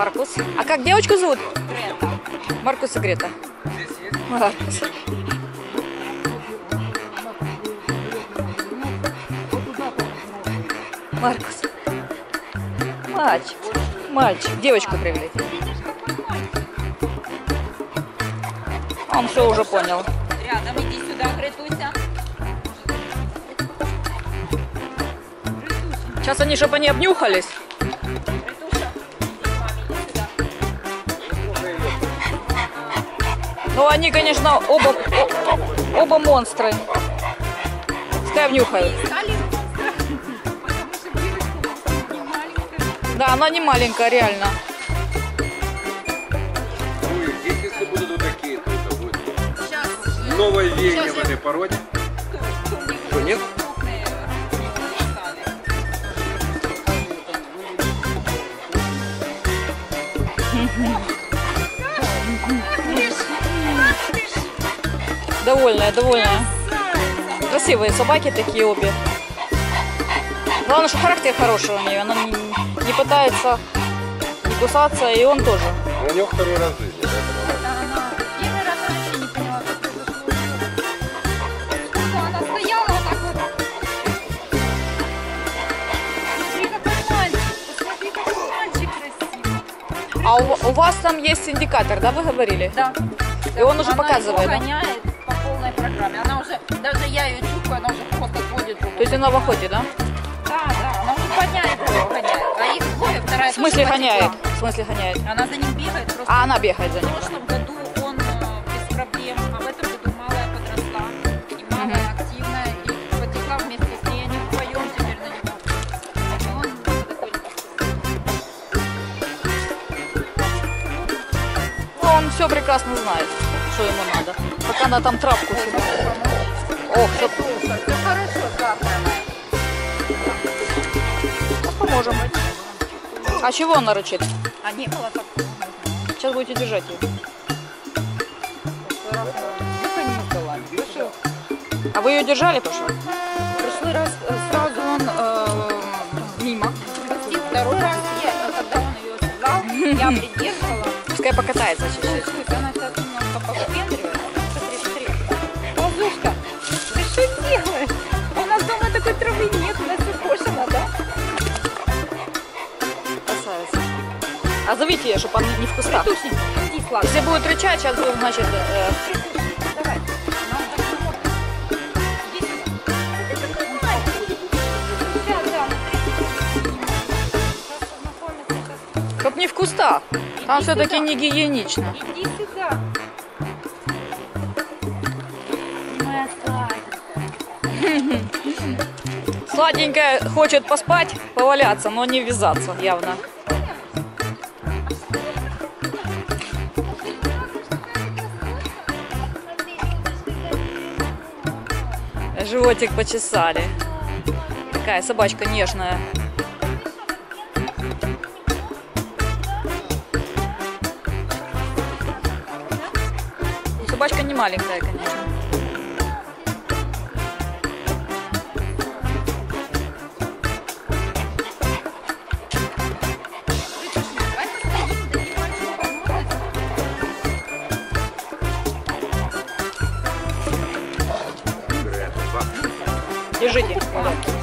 Маркус. А как девочку зовут? Грета. Маркус и Грета. Маркус. Маркус. Мальчик. Мальчик. Девочку привели. Он все уже понял. Рядом, иди сюда, Гретуся. Сейчас они, чтобы они обнюхались. Ну, они, конечно, оба, оба монстры. Пускай маленькая. Да, она не маленькая, реально. И если будут вот такие, то это будет Сейчас, новое веяние в этой породе. Что, нет? крупные Довольная, довольная. Красивые собаки такие обе. Главное, что характер хороший у нее. Она не, не пытается не кусаться, и он тоже. У него второй раз в жизни. А у, у вас там есть индикатор, да, вы говорили? Да. И он уже Она показывает, гоняет программе. Она уже, даже я ее чувствую, она уже просто отводит. То есть она в охоте, да? Да, да, она уже подняет его, гоняет. А их двое, вторая В смысле гоняет? В смысле гоняет? Она за ним бегает просто. А она бегает за В ним. прошлом году он э, без проблем, а в этом году малая подросла. И малая активная, и потекла вместе с ней. Они вдвоем теперь на него. И он такой он все прекрасно знает, что ему надо. Пока она там травку себе. Ох, все, Все хорошо, завтра. поможем. А чего она рычит? А не было так. Сейчас будете держать ее. Ну. А вы ее держали, прошлый? Пускай покатается чуть-чуть. Чуть-чуть, она сейчас немножко повыпендривает. Смотри, ты что делаешь? У нас дома такой травы нет, у нас все кошено, да? Красавица. А зовите ее, чтобы она не в кустах. Тушник, иди, сладко. Если будет рычать, сейчас будем, значит, э, Давай. Нам так не можно. Иди сюда. Это такой маленький. Сейчас, да, смотри. Сейчас познакомиться, сейчас. чтоб не в кустах. Там все-таки не гигиенично. Иди сюда. Моя сладенькая. Сладенькая хочет поспать, поваляться, но не ввязаться явно. Животик почесали. Такая собачка нежная. не маленькая, конечно. Держите.